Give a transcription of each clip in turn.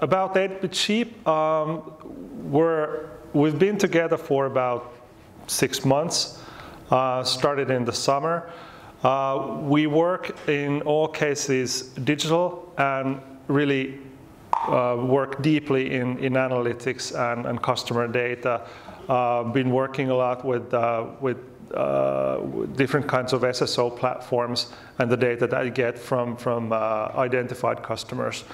About 8-bit-sheep, um, we're, we've been together for about six months, uh, started in the summer. Uh, we work in all cases digital and really uh, work deeply in, in analytics and, and customer data. Uh, been working a lot with, uh, with uh, different kinds of SSO platforms and the data that you get from, from uh, identified customers.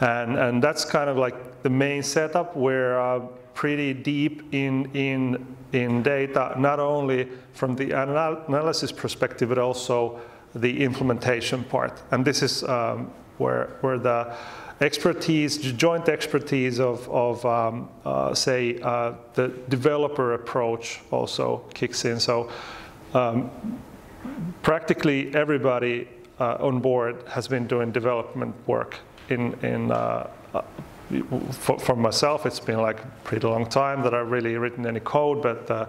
And, and that's kind of like the main setup. We're uh, pretty deep in, in, in data, not only from the anal analysis perspective, but also the implementation part. And this is um, where, where the expertise, joint expertise of, of um, uh, say, uh, the developer approach also kicks in. So um, practically everybody uh, on board has been doing development work in, in uh, uh, for, for, myself, it's been like a pretty long time that I've really written any code, but, uh,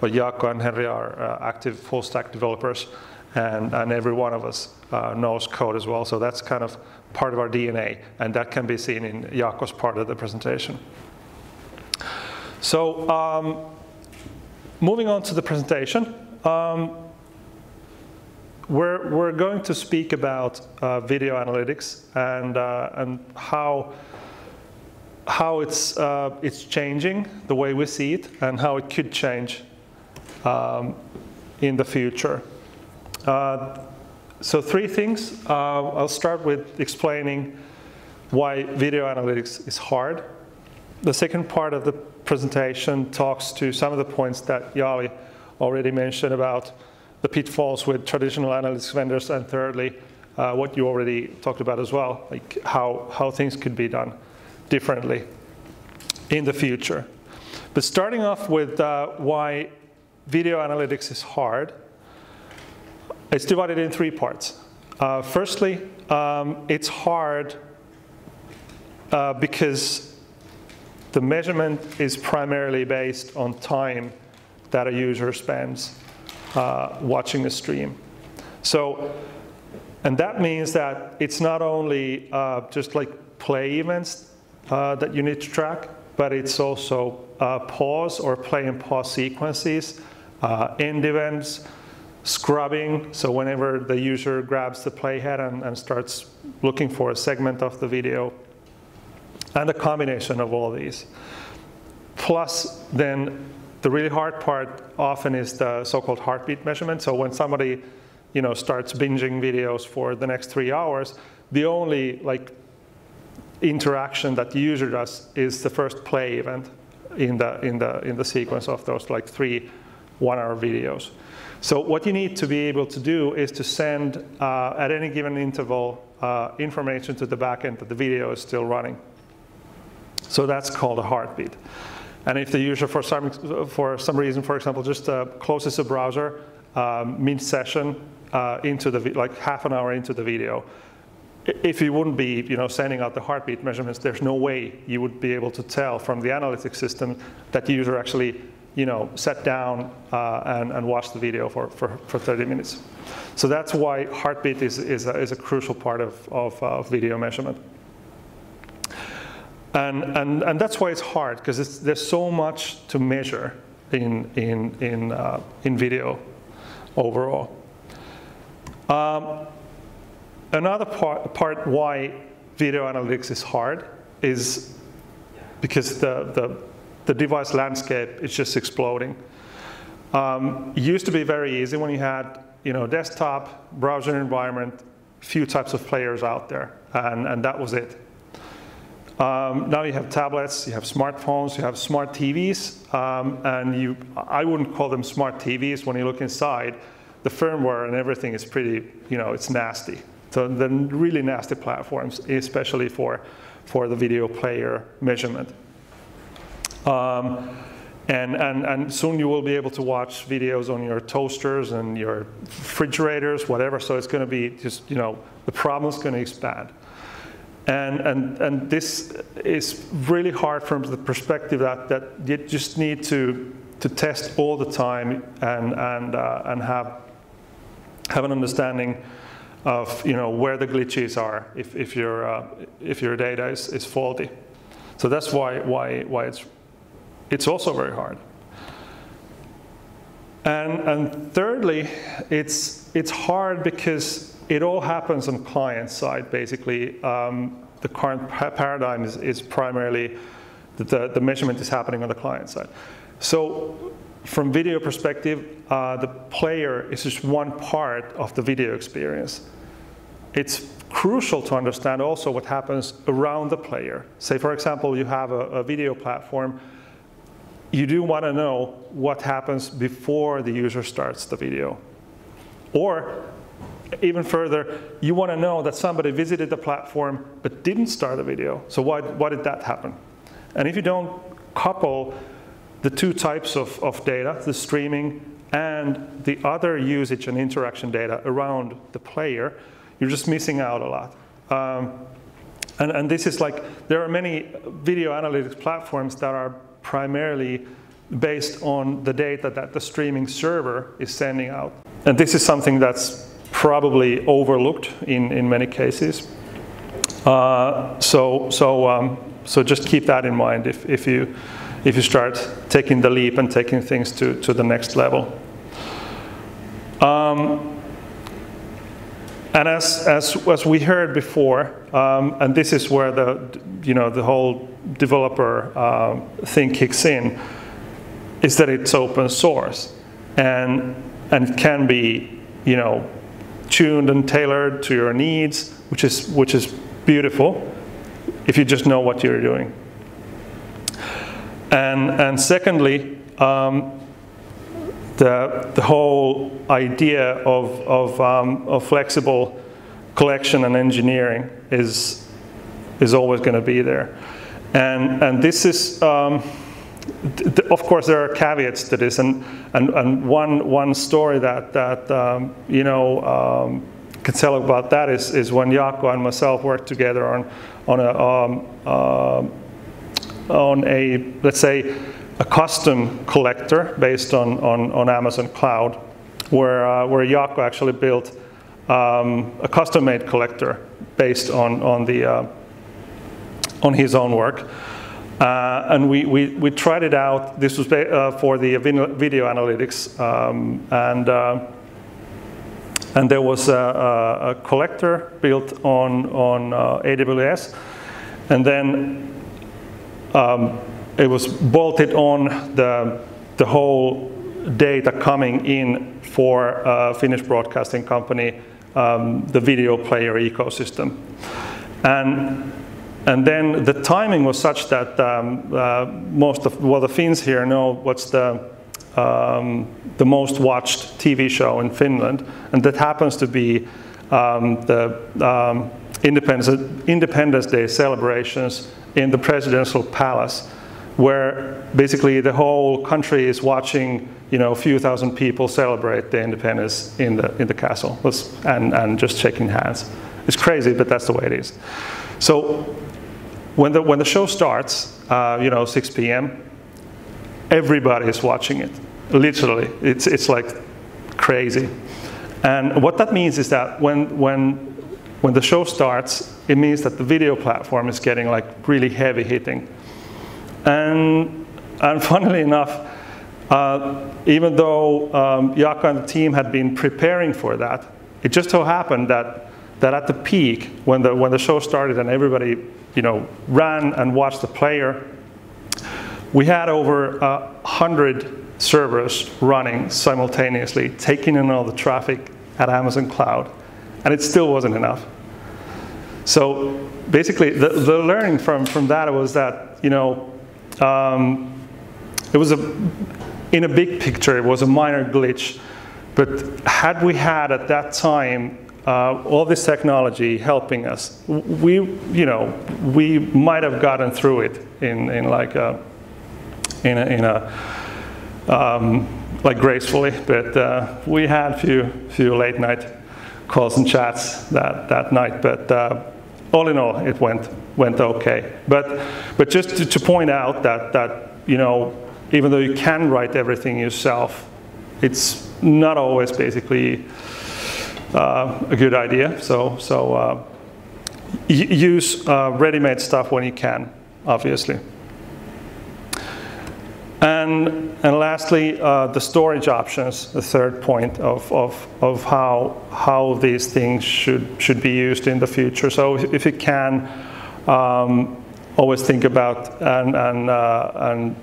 but Jaakko and Henry are uh, active full stack developers, and, and every one of us uh, knows code as well. So that's kind of part of our DNA, and that can be seen in Jaakko's part of the presentation. So um, moving on to the presentation. Um, we're, we're going to speak about uh, video analytics and, uh, and how, how it's, uh, it's changing, the way we see it, and how it could change um, in the future. Uh, so three things. Uh, I'll start with explaining why video analytics is hard. The second part of the presentation talks to some of the points that Yali already mentioned about the pitfalls with traditional analytics vendors, and thirdly, uh, what you already talked about as well, like how, how things could be done differently in the future. But starting off with uh, why video analytics is hard, it's divided in three parts. Uh, firstly, um, it's hard uh, because the measurement is primarily based on time that a user spends uh, watching a stream. So, and that means that it's not only uh, just like play events uh, that you need to track, but it's also uh, pause or play and pause sequences, uh, end events, scrubbing, so whenever the user grabs the playhead and, and starts looking for a segment of the video, and a combination of all these. Plus then the really hard part often is the so-called heartbeat measurement. So when somebody you know, starts binging videos for the next three hours, the only like interaction that the user does is the first play event in the, in the, in the sequence of those like three one-hour videos. So what you need to be able to do is to send, uh, at any given interval, uh, information to the backend that the video is still running. So that's called a heartbeat. And if the user, for some, for some reason, for example, just uh, closes a browser um, mid-session uh, into the, like half an hour into the video, if you wouldn't be you know, sending out the heartbeat measurements, there's no way you would be able to tell from the analytics system that the user actually you know, sat down uh, and, and watched the video for, for, for 30 minutes. So that's why heartbeat is, is, a, is a crucial part of, of uh, video measurement. And, and, and that's why it's hard, because there's so much to measure in, in, in, uh, in video overall. Um, another part, part why video analytics is hard is because the, the, the device landscape is just exploding. Um, it used to be very easy when you had you know, desktop, browser environment, few types of players out there, and, and that was it. Um, now you have tablets, you have smartphones, you have smart TVs, um, and you, I wouldn't call them smart TVs when you look inside. The firmware and everything is pretty, you know, it's nasty. So the really nasty platforms, especially for, for the video player measurement. Um, and, and, and soon you will be able to watch videos on your toasters and your refrigerators, whatever, so it's gonna be just, you know, the problem's gonna expand. And, and, and this is really hard from the perspective that, that you just need to, to test all the time and, and, uh, and have, have an understanding of you know where the glitches are if, if your uh, if your data is, is faulty. So that's why why why it's it's also very hard. And and thirdly, it's it's hard because it all happens on client side basically. Um, the current paradigm is, is primarily the, the measurement is happening on the client side. So from video perspective, uh, the player is just one part of the video experience. It's crucial to understand also what happens around the player. Say, for example, you have a, a video platform. You do want to know what happens before the user starts the video. Or even further, you want to know that somebody visited the platform but didn't start the video. So why, why did that happen? And if you don't couple the two types of, of data, the streaming and the other usage and interaction data around the player, you're just missing out a lot. Um, and, and this is like, there are many video analytics platforms that are primarily based on the data that the streaming server is sending out. And this is something that's probably overlooked in, in many cases. Uh, so, so, um, so just keep that in mind if, if, you, if you start taking the leap and taking things to, to the next level. Um, and as, as, as we heard before, um, and this is where the, you know, the whole developer uh, thing kicks in, is that it's open source and, and it can be you know, tuned and tailored to your needs, which is, which is beautiful if you just know what you're doing. And, and secondly, um, the, the whole idea of, of, um, of flexible collection and engineering is, is always going to be there. And, and this is, um, of course, there are caveats to this, and, and, and one, one story that, that um, you know, um, can tell about that is, is when Jaakko and myself worked together on, on, a, um, uh, on a, let's say, a custom collector based on, on, on Amazon Cloud, where, uh, where Jaakko actually built um, a custom-made collector based on, on, the, uh, on his own work. Uh, and we, we, we, tried it out. This was uh, for the video analytics. Um, and, uh, and there was a, a, collector built on, on uh, AWS. And then um, it was bolted on the, the whole data coming in for a Finnish broadcasting company, um, the video player ecosystem. And and then the timing was such that um, uh, most of, well, the Finns here know what's the, um, the most watched TV show in Finland, and that happens to be um, the um, Independence, Independence Day celebrations in the presidential palace, where basically the whole country is watching you know, a few thousand people celebrate the independence in the, in the castle and, and just shaking hands. It's crazy, but that's the way it is. So when the, when the show starts, uh, you know, 6 p.m., everybody is watching it. Literally, it's, it's like crazy. And what that means is that when, when, when the show starts, it means that the video platform is getting like really heavy hitting. And, and funnily enough, uh, even though um, Jaakko and the team had been preparing for that, it just so happened that, that at the peak, when the, when the show started and everybody you know, ran and watched the player. We had over a hundred servers running simultaneously, taking in all the traffic at Amazon Cloud, and it still wasn't enough. So basically, the, the learning from, from that was that, you know, um, it was a, in a big picture, it was a minor glitch, but had we had at that time uh, all this technology helping us, we, you know, we might have gotten through it in, in like a, in a, in a um, like gracefully, but uh, we had a few, few late night calls and chats that, that night, but uh, all in all, it went, went okay. But, but just to, to point out that, that, you know, even though you can write everything yourself, it's not always basically uh, a good idea. So, so uh, use uh, ready-made stuff when you can, obviously. And, and lastly, uh, the storage options, the third point of, of, of how, how these things should, should be used in the future. So if, if you can, um, always think about and, and, uh, and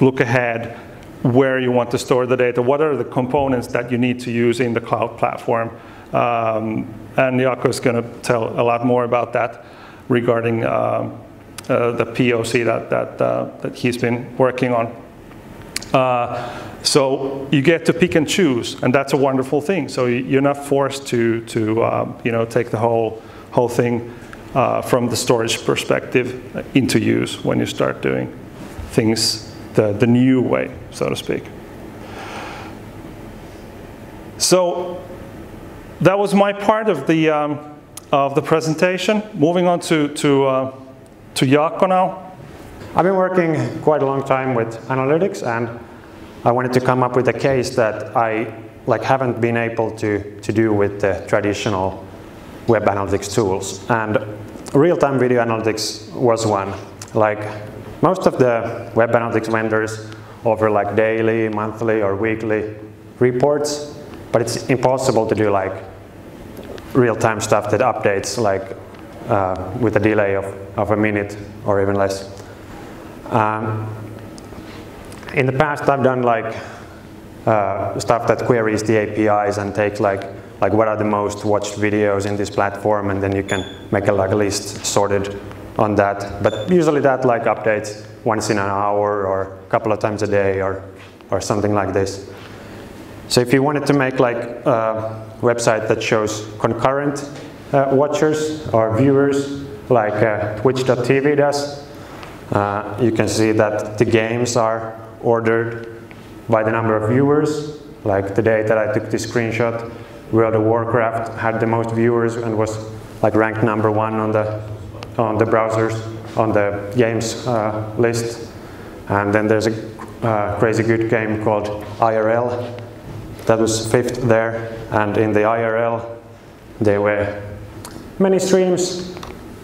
look ahead where you want to store the data. What are the components that you need to use in the cloud platform? Um, and Jaakko is going to tell a lot more about that regarding uh, uh, the POC that, that, uh, that he's been working on. Uh, so you get to pick and choose, and that's a wonderful thing. So you're not forced to, to um, you know, take the whole, whole thing uh, from the storage perspective into use when you start doing things the, the new way, so to speak. So that was my part of the, um, of the presentation. Moving on to, to, uh, to Jaakko now. I've been working quite a long time with analytics and I wanted to come up with a case that I like haven't been able to, to do with the traditional web analytics tools. And real-time video analytics was one. Like most of the web analytics vendors offer like daily, monthly, or weekly reports, but it's impossible to do like real-time stuff that updates like uh, with a delay of, of a minute or even less. Um, in the past, I've done like uh, stuff that queries the APIs and take like like what are the most watched videos in this platform, and then you can make a like list sorted on that. But usually that like updates once in an hour or a couple of times a day or or something like this. So if you wanted to make like a website that shows concurrent uh, watchers or viewers, like uh, Twitch.tv does, uh, you can see that the games are ordered by the number of viewers. Like the day that I took this screenshot, World of Warcraft had the most viewers and was like ranked number one on the on the browsers on the games uh, list. And then there's a uh, crazy good game called IRL that was fifth there. And in the IRL, there were many streams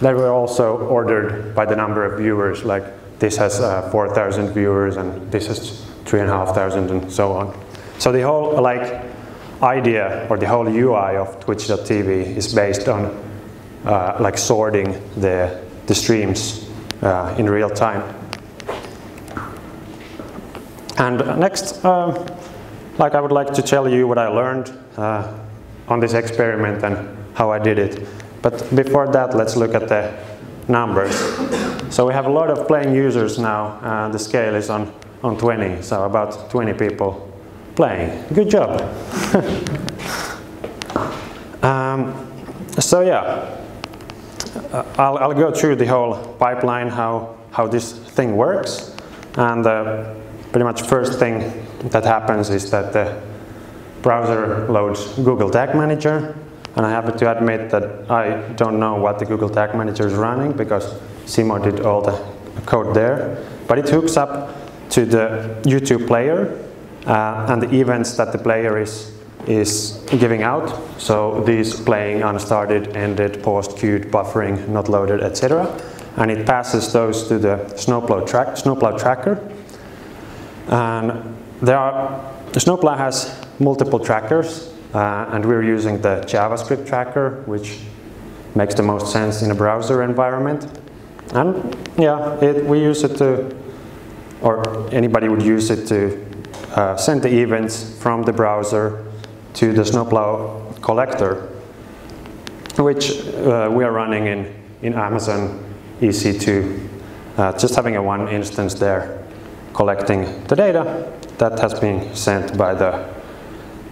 that were also ordered by the number of viewers, like this has uh, 4,000 viewers and this has 3,500 and so on. So the whole like idea or the whole UI of Twitch.tv is based on uh, like sorting the, the streams uh, in real time. And next, uh, like I would like to tell you what I learned uh, on this experiment and how I did it. But before that, let's look at the numbers. So we have a lot of playing users now. Uh, the scale is on, on 20, so about 20 people playing. Good job. um, so yeah, uh, I'll, I'll, go through the whole pipeline, how, how this thing works. And uh, pretty much first thing that happens is that the browser loads Google Tag Manager and I have to admit that I don't know what the Google Tag Manager is running because Simo did all the code there. But it hooks up to the YouTube player uh, and the events that the player is, is giving out. So these playing, unstarted, ended, paused, queued, buffering, not loaded, etc. And it passes those to the Snowplow, track, Snowplow tracker. And there are, Snowplow has multiple trackers uh, and we're using the JavaScript tracker, which makes the most sense in a browser environment. And yeah, it, we use it to, or anybody would use it to uh, send the events from the browser to the Snowplow collector, which uh, we are running in, in Amazon EC2, uh, just having a one instance there collecting the data that has been sent by the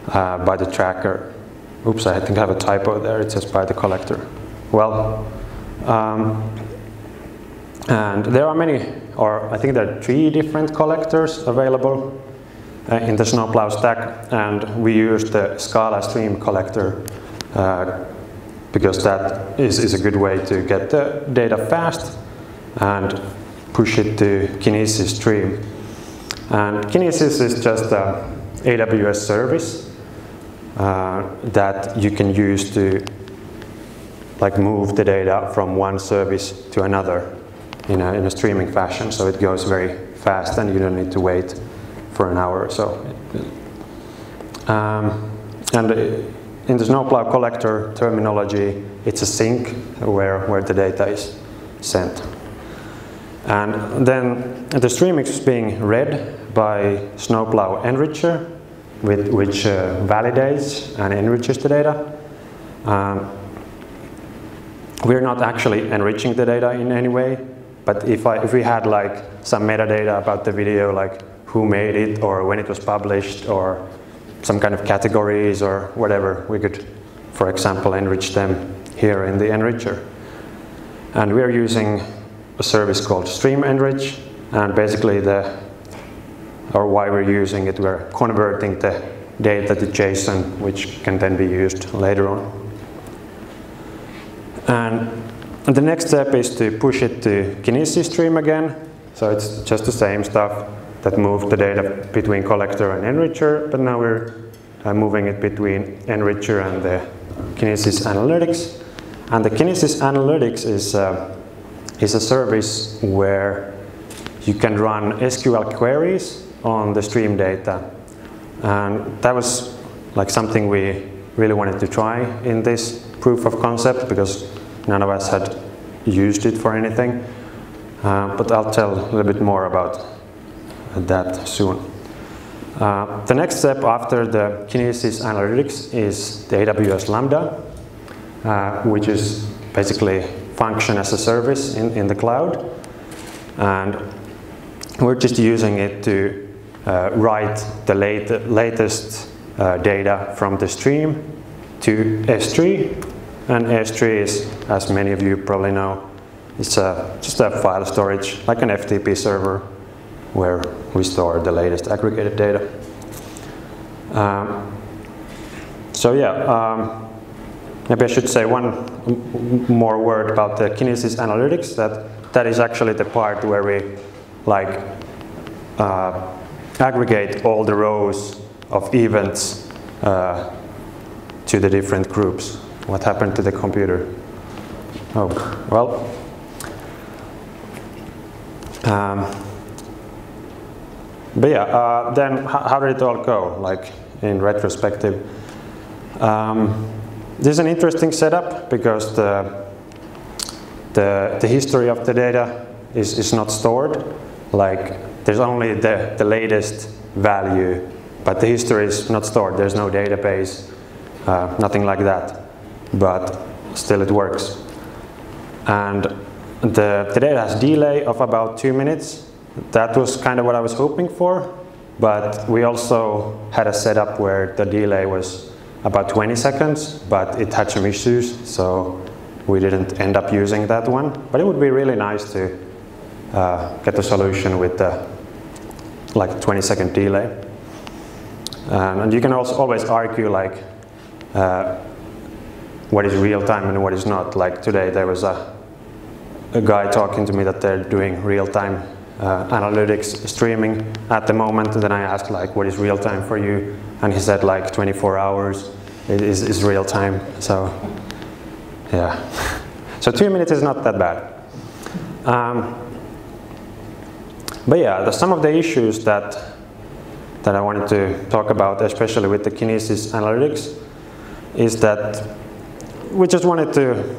uh, by the tracker. Oops, I think I have a typo there. It says by the collector. Well, um, and there are many, or I think there are three different collectors available uh, in the Snowplow stack, and we use the Scala stream collector uh, because that is, is a good way to get the data fast and push it to Kinesis stream. And Kinesis is just a AWS service uh, that you can use to like move the data from one service to another in a, in a streaming fashion. So it goes very fast and you don't need to wait for an hour or so. Um, and in the Snowplow collector terminology, it's a sink where, where the data is sent. And then the stream is being read by Snowplow Enricher, with, which uh, validates and enriches the data. Um, we're not actually enriching the data in any way, but if, I, if we had like some metadata about the video, like who made it or when it was published or some kind of categories or whatever, we could, for example, enrich them here in the enricher. And we're using a service called Stream Enrich, and basically the, or why we're using it, we're converting the data to JSON, which can then be used later on. And the next step is to push it to Kinesis stream again. So it's just the same stuff that moved the data between collector and enricher, but now we're uh, moving it between enricher and the Kinesis Analytics. And the Kinesis Analytics is, uh, is a service where you can run SQL queries on the stream data. And that was like something we really wanted to try in this proof of concept because none of us had used it for anything. Uh, but I'll tell a little bit more about that soon. Uh, the next step after the Kinesis Analytics is the AWS Lambda, uh, which is basically function as a service in, in the cloud. And we're just using it to uh, write the late, latest uh, data from the stream to S3 and S3 is, as many of you probably know, it's a, just a file storage, like an FTP server, where we store the latest aggregated data. Um, so yeah, um, maybe I should say one more word about the Kinesis Analytics, that that is actually the part where we like uh, aggregate all the rows of events uh, to the different groups. What happened to the computer? Oh, well. Um, but yeah, uh, then how did it all go, like in retrospective? Um, this is an interesting setup because the, the, the history of the data is, is not stored. Like there's only the, the latest value, but the history is not stored. There's no database, uh, nothing like that but still it works. And the, the data has delay of about two minutes. That was kind of what I was hoping for, but we also had a setup where the delay was about 20 seconds, but it had some issues, so we didn't end up using that one. But it would be really nice to uh, get a solution with the like 20 second delay. Um, and you can also always argue like uh, what is real time and what is not. Like today there was a, a guy talking to me that they're doing real time uh, analytics streaming at the moment. And then I asked like, what is real time for you? And he said like 24 hours is, is real time. So yeah. so two minutes is not that bad. Um, but yeah, the, some of the issues that that I wanted to talk about, especially with the Kinesis analytics, is that we just wanted to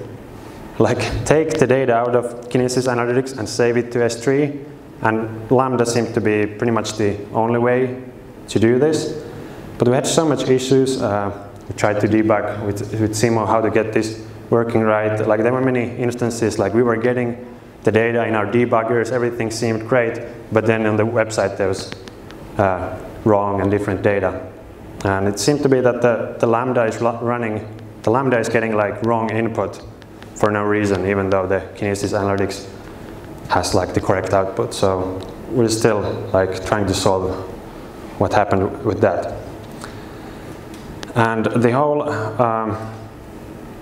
like take the data out of Kinesis Analytics and save it to S3 and Lambda seemed to be pretty much the only way to do this. But we had so much issues. Uh, we tried to debug with, with Simo how to get this working right. Like there were many instances like we were getting the data in our debuggers, everything seemed great, but then on the website there was uh, wrong and different data. And it seemed to be that the, the Lambda is running the Lambda is getting like wrong input for no reason, even though the Kinesis Analytics has like the correct output. So we're still like trying to solve what happened with that. And the whole um,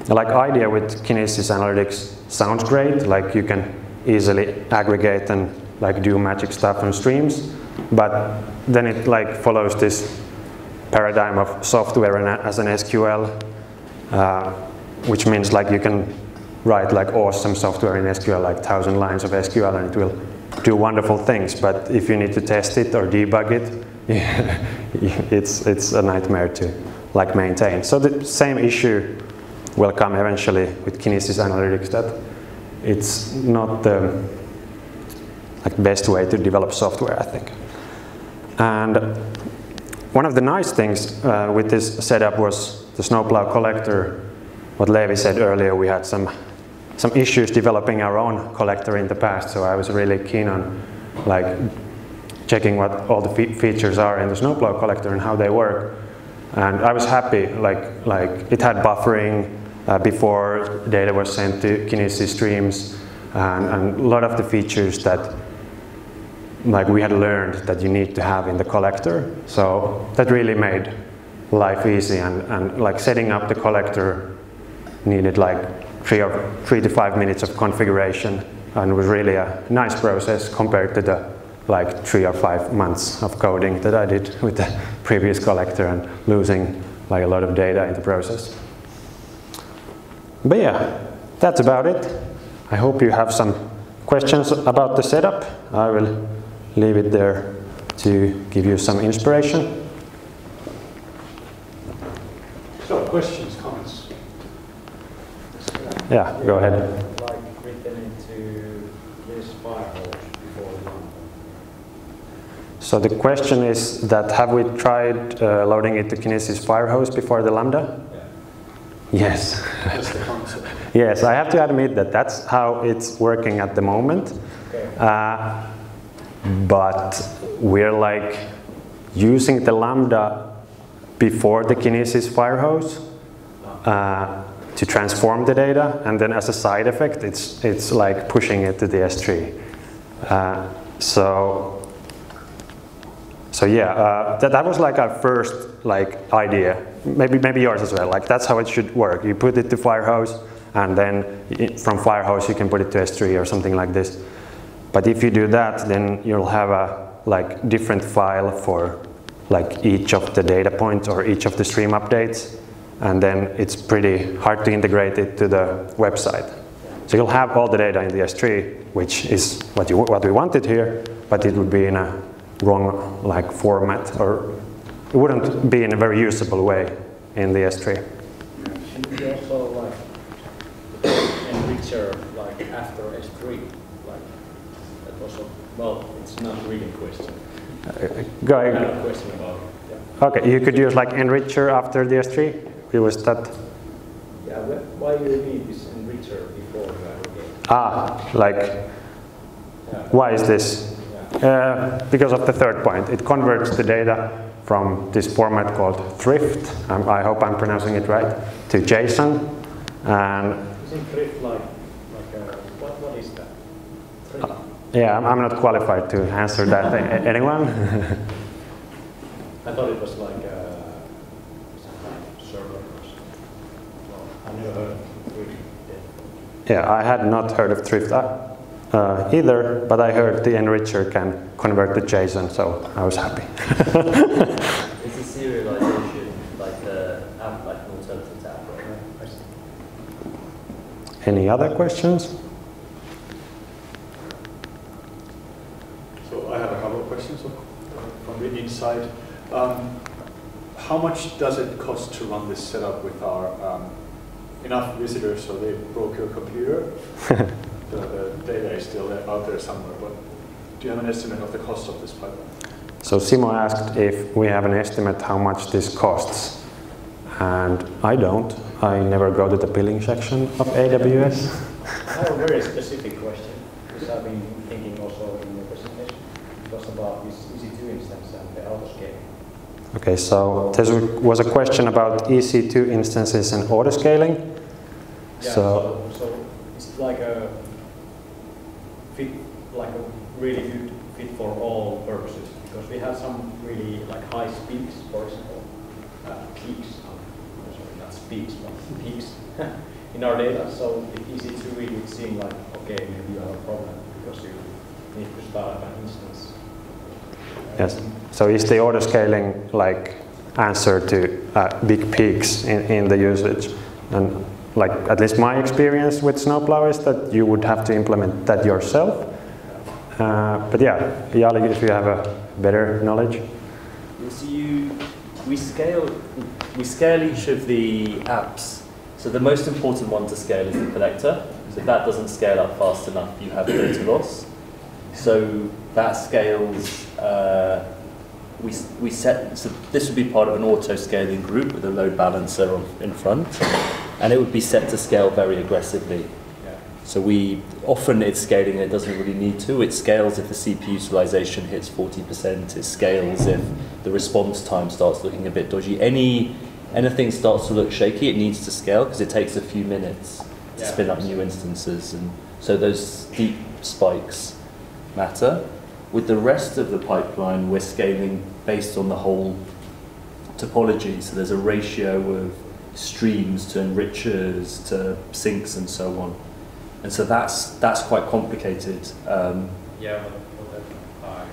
like idea with Kinesis Analytics sounds great, like you can easily aggregate and like do magic stuff on streams, but then it like follows this paradigm of software as an SQL, uh, which means like you can write like awesome software in SQL, like thousand lines of SQL, and it will do wonderful things. But if you need to test it or debug it, it's it's a nightmare to like maintain. So the same issue will come eventually with Kinesis Analytics that it's not the like best way to develop software, I think. And one of the nice things uh, with this setup was the snowplow collector. What Levi said earlier, we had some some issues developing our own collector in the past, so I was really keen on like checking what all the fe features are in the snowplow collector and how they work. And I was happy, like, like it had buffering uh, before data was sent to Kinesis streams, and, and a lot of the features that like we had learned that you need to have in the collector. So that really made life easy and, and like setting up the collector needed like three or three to five minutes of configuration and was really a nice process compared to the like three or five months of coding that I did with the previous collector and losing like a lot of data in the process. But yeah, that's about it. I hope you have some questions about the setup. I will leave it there to give you some inspiration. So, questions, comments? Yeah, go ahead. Like written into this firehose before one. So the question is that have we tried uh, loading it to Kinesis Firehose before the Lambda? Yeah. Yes. That's the concept. yes, I have to admit that that's how it's working at the moment. Okay. Uh, but we're like using the Lambda before the Kinesis Firehose uh, to transform the data, and then as a side effect, it's, it's like pushing it to the S3. Uh, so so yeah, uh, that, that was like our first like idea. Maybe maybe yours as well. Like that's how it should work. You put it to Firehose, and then it, from Firehose you can put it to S3 or something like this. But if you do that, then you'll have a like different file for like each of the data points or each of the stream updates, and then it's pretty hard to integrate it to the website. So you'll have all the data in the S3, which is what you what we wanted here, but it would be in a wrong like format or it wouldn't be in a very usable way in the S3. Should we also like enricher like after S3? Like that was a, well, it's not really a question. Go I have ahead. a question about it. Yeah. Okay, you could use like enricher after the S3. It was that Yeah, why do you need this enricher before aggregate? ah like Yeah. why is this? Uh, because of the third point, it converts the data from this format called thrift. Um, I hope I'm pronouncing it right to JSON, and Isn't thrift like like a, what what is that? Thrift. yeah, I'm, I'm not qualified to answer that. Anyone? I thought it was like a some kind of server or something. Well, I never heard of thrift. Yeah. Yeah, I had not heard of Thrift uh, uh, either, but I heard the enricher can convert to JSON, so I was happy. It's a serialization, like the app, like an alternative to app, right? Any other questions? So I have a couple of questions uh, from the inside. Um, how much does it cost to run this setup with our um, enough visitors so they broke your computer? the, the data is still there, out there somewhere, but do you have an estimate of the cost of this pipeline? So Simo asked if we have an estimate how much this costs, and I don't. I never go to the billing section of AWS. I have a very specific question, because I've been thinking also in the presentation. It was about this EC2 instance and the autoscaling. Okay, so there was a question about EC2 instances and autoscaling. Yeah, So, so, so it's like like a really good fit for all purposes, because we have some really like high peaks, for example, uh, peaks, I'm sorry, not speaks, but peaks in our data. So it's easy to really seem like, okay, maybe you have a problem because you need to start up an instance. yes. So is the order autoscaling like answer to uh, big peaks in, in the usage. And like at least my experience with Snowplow is that you would have to implement that yourself. Uh, but yeah, Yali, if you have a better knowledge. So you, we scale, we scale each of the apps. So the most important one to scale is the collector. So if that doesn't scale up fast enough, you have data loss. So that scales. Uh, we, we set so this would be part of an auto scaling group with a load balancer on, in front, and it would be set to scale very aggressively. So we often it's scaling and it doesn't really need to. It scales if the CPU utilization hits 40%. It scales if the response time starts looking a bit dodgy. Any anything starts to look shaky, it needs to scale because it takes a few minutes to Yeah. spin up new instances, and so those steep spikes matter. With the rest of the pipeline, we're scaling based on the whole topology. So there's a ratio of streams to enrichers to sinks and so on. And so that's that's quite complicated. Um, Yeah, but, but that, I,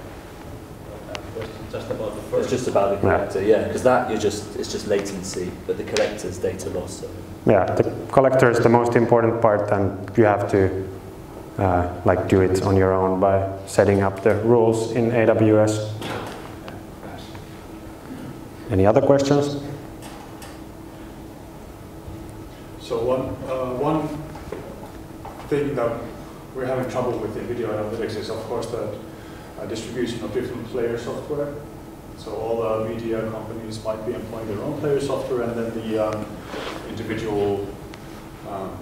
but that question just about the it's just about the collector, yeah, because that you're just it's just latency, but the collector's data loss. So. Yeah, the collector is the most important part, and you have to uh, like do it on your own by setting up the rules in AWS. Any other questions? So one, uh, one thing that we're having trouble with in video analytics is of course the uh, distribution of different player software. So all the media companies might be employing their own player software and then the um, individual um,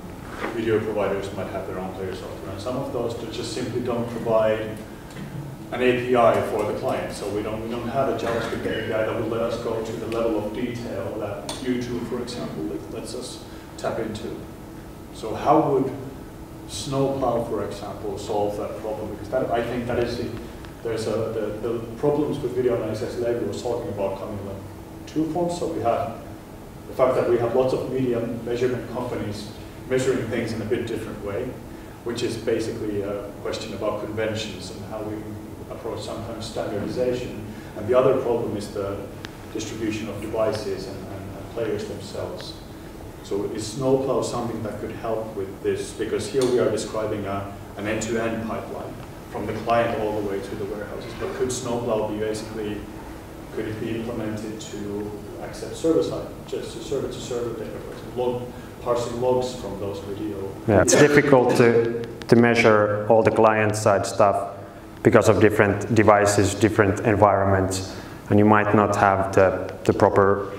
video providers might have their own player software. And some of those just simply don't provide an API for the client. So we don't, we don't have a JavaScript API that will let us go to the level of detail that YouTube, for example, lets us tap into. So how would Snowplow, for example, solve that problem? Because that, I think that is the, there's a, the, the problems with video analysis as Levi was talking about coming in two forms. So we have the fact that we have lots of media measurement companies measuring things in a bit different way, which is basically a question about conventions and how we approach sometimes standardization. And the other problem is the distribution of devices and, and, and players themselves. So is Snowplow something that could help with this? Because here we are describing a, an end-to-end pipeline from the client all the way to the warehouses. But could Snowplow be basically, could it be implemented to accept server-side, just to server-to-server data, for example, log, parsing logs from those video? Yeah, it's difficult to, to measure all the client-side stuff because of different devices, different environments, and you might not have the, the proper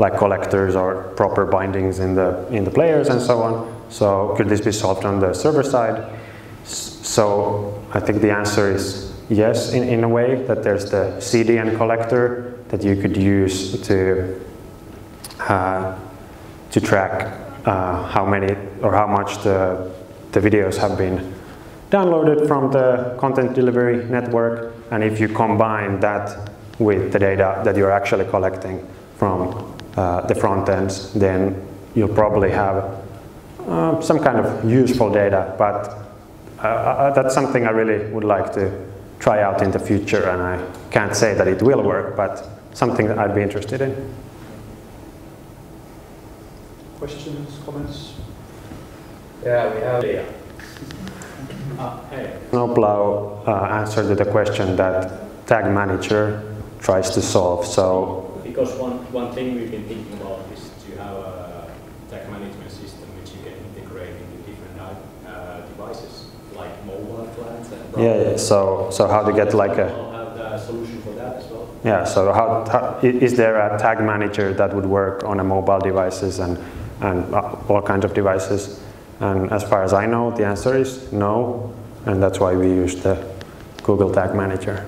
like collectors or proper bindings in the in the players and so on. So could this be solved on the server side? So I think the answer is yes, in, in a way that there's the CDN collector that you could use to uh, to track uh, how many or how much the, the videos have been downloaded from the content delivery network. And if you combine that with the data that you're actually collecting from uh, the front ends, then you'll probably have uh, some kind of useful data. But uh, uh, that's something I really would like to try out in the future. And I can't say that it will work, but something that I'd be interested in. Questions, comments? Yeah, we have. Yeah. Uh, hey. Snowplow uh, answered to the question that Tag Manager tries to solve. So Because one, one thing we've been thinking about is to have a tag management system which you can integrate into different uh, devices, like mobile clients and. yeah, yeah, so so how to get like a I'll have the solution for that as well. yeah. So how, how i- is there a Tag Manager that would work on a mobile devices and and uh, all kinds of devices? And as far as I know, the answer is no, and that's why we use the Google Tag Manager.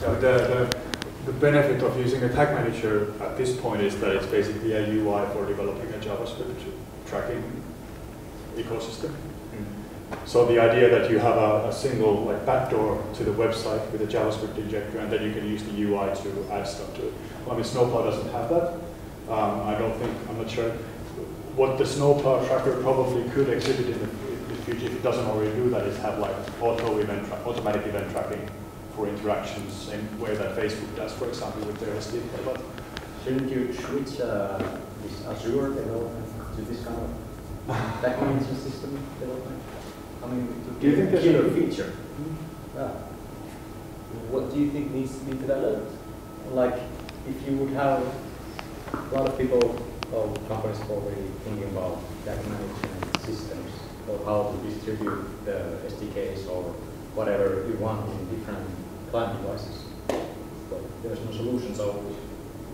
Yeah, the, the, the benefit of using a tag manager at this point is that it's basically a UI for developing a JavaScript tracking ecosystem. So the idea that you have a, a single like backdoor to the website with a JavaScript injector and then you can use the UI to add stuff to it. Well, I mean, Snowplow doesn't have that. Um, I don't think, I'm not sure. What the Snowplow tracker probably could exhibit in the, in the future, if it doesn't already do that, is have like auto event, automatic event tracking for interactions, same way that Facebook does, for example, with their SDK. But Shouldn't you switch uh, this Azure development to this kind of documentation system development? I mean, to Do you think there's killer a- feature? Yeah. What do you think needs to be developed? Like, if you would have a lot of people or companies already thinking about data management systems or how to distribute the SDKs or whatever you want in different client devices. But there's no solution. So,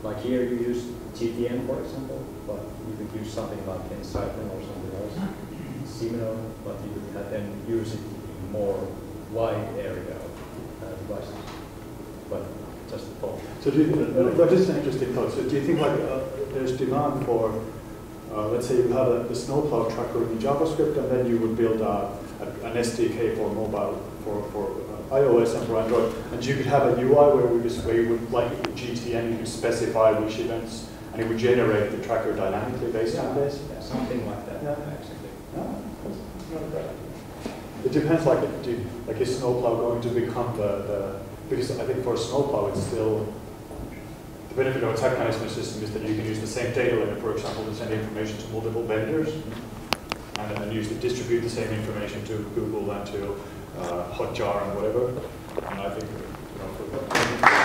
like here, you use GTM, for example, but you could use something like Ensighten or something else similar, but you could have then use it in more wide area of uh, devices. But just a thought. So do you, that is an interesting thought. So do you think like uh, there's demand for, uh, let's say you have a, the snowplow tracker in JavaScript and then you would build a, a, an SDK for mobile, for, for iOS and for Android, and you could have a UI where, we just, where you would, like GTM, you could specify which events, and it would generate the tracker dynamically based on this? Yeah, something like that. Yeah. Exactly. Yeah, that's not a bad idea. It depends, like, do, like is snowplow going to become the, the, because I think for snowplow it's still, the benefit of a tag management system is that you can use the same data layer, for example, to send information to multiple vendors, and then use it, distribute the same information to Google and to uh, Hotjar and whatever. And I think, you know,